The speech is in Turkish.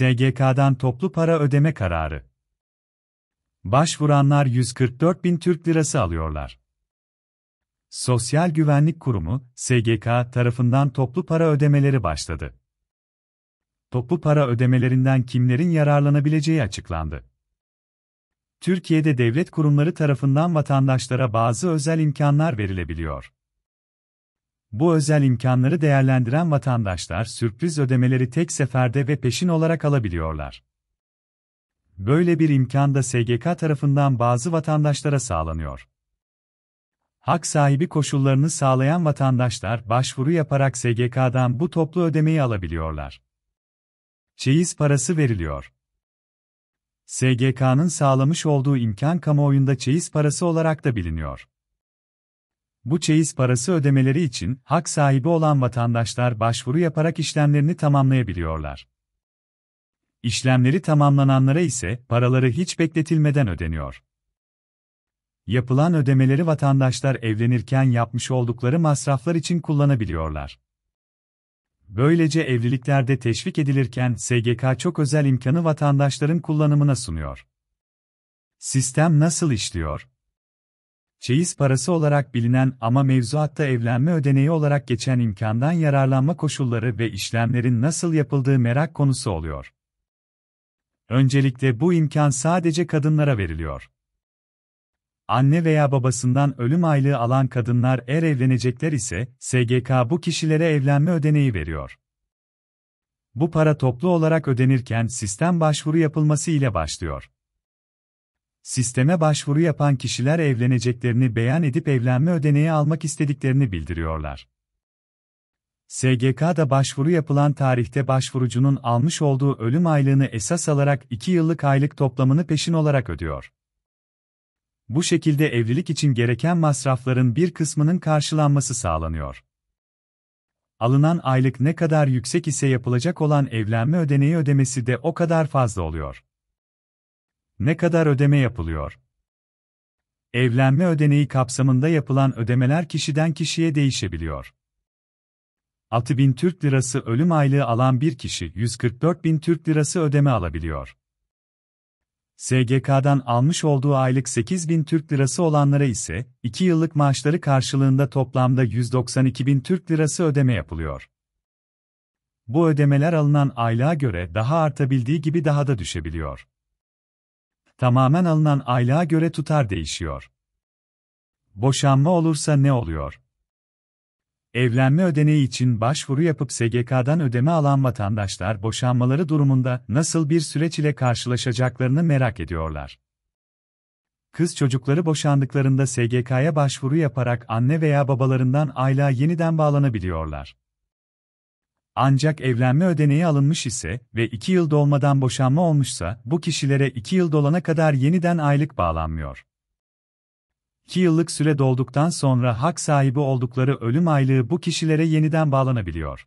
SGK'dan toplu para ödeme kararı. Başvuranlar 144 bin Türk lirası alıyorlar. Sosyal Güvenlik Kurumu, SGK tarafından toplu para ödemeleri başladı. Toplu para ödemelerinden kimlerin yararlanabileceği açıklandı. Türkiye'de devlet kurumları tarafından vatandaşlara bazı özel imkanlar verilebiliyor. Bu özel imkanları değerlendiren vatandaşlar sürpriz ödemeleri tek seferde ve peşin olarak alabiliyorlar. Böyle bir imkan da SGK tarafından bazı vatandaşlara sağlanıyor. Hak sahibi koşullarını sağlayan vatandaşlar başvuru yaparak SGK'dan bu toplu ödemeyi alabiliyorlar. Çeyiz parası veriliyor. SGK'nın sağlamış olduğu imkan kamuoyunda çeyiz parası olarak da biliniyor. Bu çeyiz parası ödemeleri için hak sahibi olan vatandaşlar başvuru yaparak işlemlerini tamamlayabiliyorlar. İşlemleri tamamlananlara ise paraları hiç bekletilmeden ödeniyor. Yapılan ödemeleri vatandaşlar evlenirken yapmış oldukları masraflar için kullanabiliyorlar. Böylece evliliklerde teşvik edilirken SGK çok özel imkanı vatandaşların kullanımına sunuyor. Sistem nasıl işliyor? Çeyiz parası olarak bilinen ama mevzuatta evlenme ödeneği olarak geçen imkandan yararlanma koşulları ve işlemlerin nasıl yapıldığı merak konusu oluyor. Öncelikle bu imkan sadece kadınlara veriliyor. Anne veya babasından ölüm aylığı alan kadınlar eğer evlenecekler ise SGK bu kişilere evlenme ödeneği veriyor. Bu para toplu olarak ödenirken sistem başvuru yapılması ile başlıyor. Sisteme başvuru yapan kişiler evleneceklerini beyan edip evlenme ödeneği almak istediklerini bildiriyorlar. SGK'da başvuru yapılan tarihte başvurucunun almış olduğu ölüm aylığını esas alarak 2 yıllık aylık toplamını peşin olarak ödüyor. Bu şekilde evlilik için gereken masrafların bir kısmının karşılanması sağlanıyor. Alınan aylık ne kadar yüksek ise yapılacak olan evlenme ödeneği ödemesi de o kadar fazla oluyor. Ne kadar ödeme yapılıyor? Evlenme ödeneği kapsamında yapılan ödemeler kişiden kişiye değişebiliyor. 6000 Türk Lirası ölüm aylığı alan bir kişi 144 bin Türk Lirası ödeme alabiliyor. SGK'dan almış olduğu aylık 8 bin Türk Lirası olanlara ise 2 yıllık maaşları karşılığında toplamda 192 bin Türk Lirası ödeme yapılıyor. Bu ödemeler alınan aylığa göre daha artabildiği gibi daha da düşebiliyor. Tamamen alınan aylığa göre tutar değişiyor. Boşanma olursa ne oluyor? Evlenme ödeneği için başvuru yapıp SGK'dan ödeme alan vatandaşlar boşanmaları durumunda nasıl bir süreç ile karşılaşacaklarını merak ediyorlar. Kız çocukları boşandıklarında SGK'ya başvuru yaparak anne veya babalarından aylığa yeniden bağlanabiliyorlar. Ancak evlenme ödeneği alınmış ise ve 2 yıl dolmadan boşanma olmuşsa bu kişilere 2 yıl dolana kadar yeniden aylık bağlanmıyor. 2 yıllık süre dolduktan sonra hak sahibi oldukları ölüm aylığı bu kişilere yeniden bağlanabiliyor.